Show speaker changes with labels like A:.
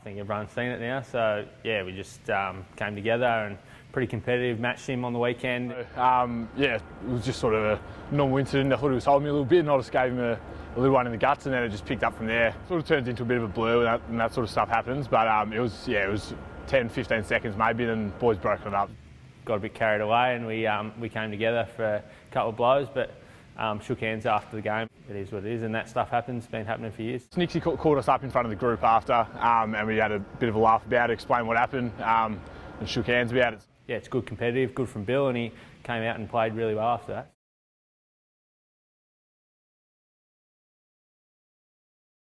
A: I think everyone's seen it now. So yeah, we just um, came together and pretty competitive. Match sim on the weekend.
B: Um, yeah, it was just sort of a normal incident. I thought he was holding me a little bit, and I just gave him a, a little one in the guts, and then it just picked up from there. Sort of turns into a bit of a blur, and that, and that sort of stuff happens. But um, it was yeah, it was 10, 15 seconds maybe, and boys broken it up.
A: Got a bit carried away, and we um, we came together for a couple of blows, but. Um, shook hands after the game. It is what it is, and that stuff happens. Been happening for years.
B: Nicksy called us up in front of the group after, um, and we had a bit of a laugh about it, explained what happened, um, and shook hands about it.
A: Yeah, it's good competitive, good from Bill, and he came out and played really well after that.